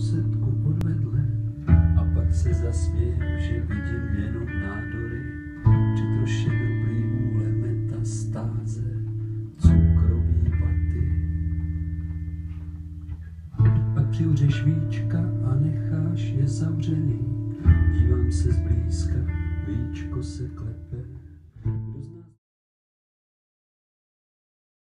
sousedku odvedle a pak se zasmějem, že vidím jenom nádory, či troši dobrý úle metastáze, cukrový vaty. Pak přijdu víčka a necháš je zavřený, dívám se zblízka, víčko se klepe.